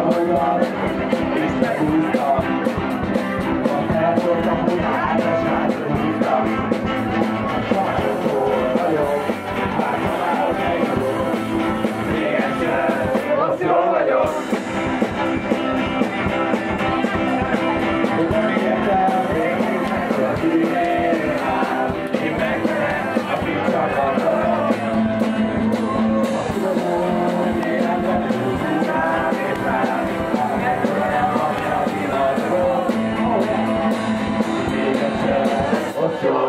Oh my God.